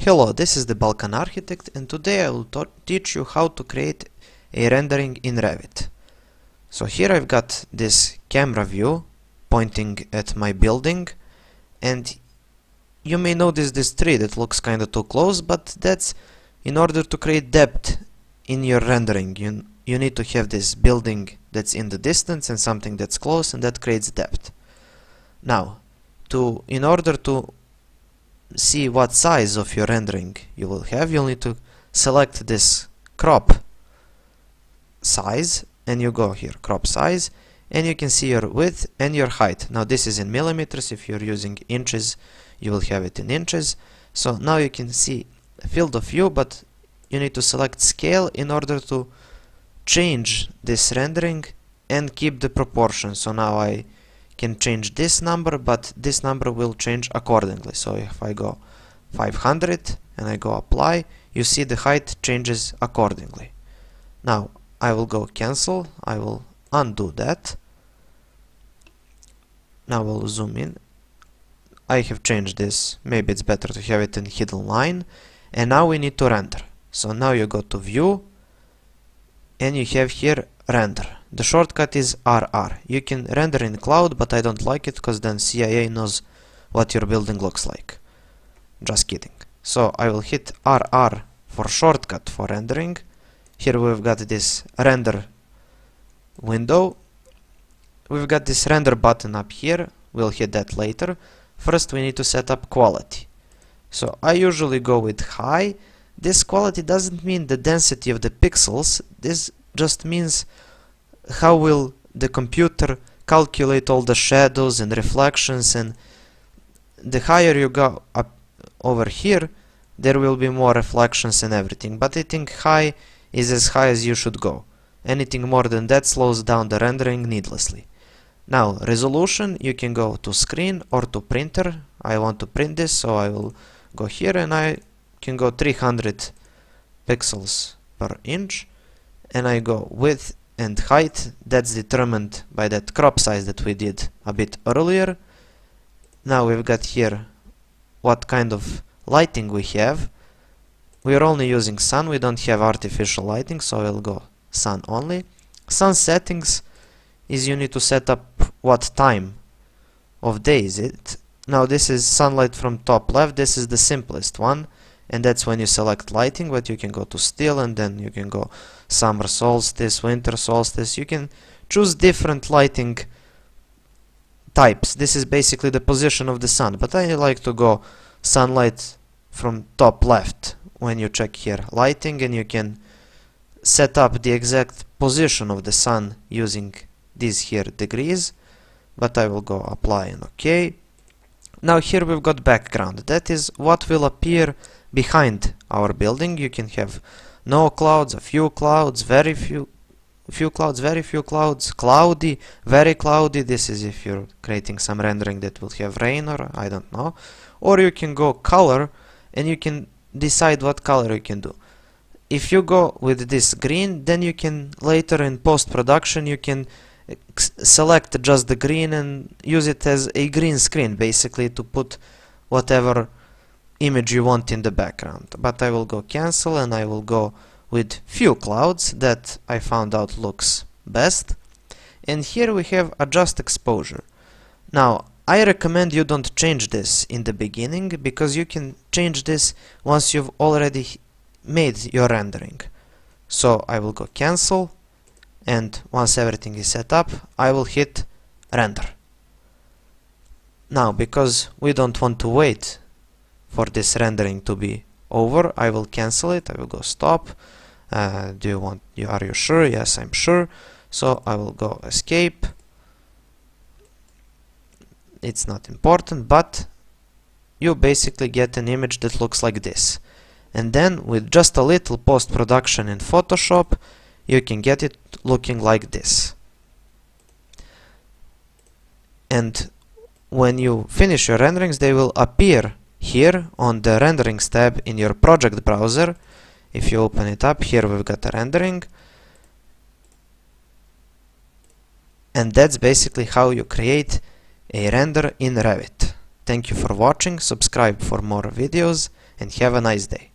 Hello, this is the Balkan Architect and today I will teach you how to create a rendering in Revit. So here I've got this camera view pointing at my building and you may notice this tree that looks kinda too close but that's in order to create depth in your rendering you, you need to have this building that's in the distance and something that's close and that creates depth. Now to in order to see what size of your rendering you will have, you'll need to select this crop size and you go here, crop size, and you can see your width and your height. Now this is in millimeters, if you're using inches, you will have it in inches. So now you can see field of view, but you need to select scale in order to change this rendering and keep the proportion. So now I can change this number but this number will change accordingly. So if I go 500 and I go apply you see the height changes accordingly. Now I will go cancel. I will undo that. Now we'll zoom in. I have changed this. Maybe it's better to have it in hidden line. And now we need to render. So now you go to view and you have here render the shortcut is RR. You can render in cloud, but I don't like it because then CIA knows what your building looks like. Just kidding. So I will hit RR for shortcut for rendering. Here we've got this render window. We've got this render button up here. We'll hit that later. First we need to set up quality. So I usually go with high. This quality doesn't mean the density of the pixels. This just means how will the computer calculate all the shadows and reflections and the higher you go up over here there will be more reflections and everything. But I think high is as high as you should go. Anything more than that slows down the rendering needlessly. Now resolution you can go to screen or to printer. I want to print this so I will go here and I can go 300 pixels per inch. And I go width and height that's determined by that crop size that we did a bit earlier. Now we've got here what kind of lighting we have. We're only using sun we don't have artificial lighting so I'll go sun only. Sun settings is you need to set up what time of day is it. Now this is sunlight from top left this is the simplest one and that's when you select lighting but you can go to still and then you can go summer solstice winter solstice. You can choose different lighting types. This is basically the position of the sun but I like to go sunlight from top left when you check here lighting and you can set up the exact position of the sun using these here degrees but I will go apply and OK now here we've got background. That is what will appear behind our building you can have no clouds, a few clouds, very few few clouds, very few clouds, cloudy, very cloudy, this is if you're creating some rendering that will have rain or I don't know. Or you can go color and you can decide what color you can do. If you go with this green, then you can later in post-production you can select just the green and use it as a green screen basically to put whatever image you want in the background. But I will go cancel and I will go with few clouds that I found out looks best. And here we have adjust exposure. Now I recommend you don't change this in the beginning because you can change this once you've already made your rendering. So I will go cancel and once everything is set up I will hit render. Now because we don't want to wait for this rendering to be over I will cancel it I will go stop. Uh, do you want you are you sure? Yes I'm sure. So I will go escape. It's not important but you basically get an image that looks like this. And then with just a little post-production in Photoshop you can get it looking like this. And when you finish your renderings they will appear here on the renderings tab in your project browser if you open it up here we've got a rendering and that's basically how you create a render in Revit Thank you for watching, subscribe for more videos and have a nice day.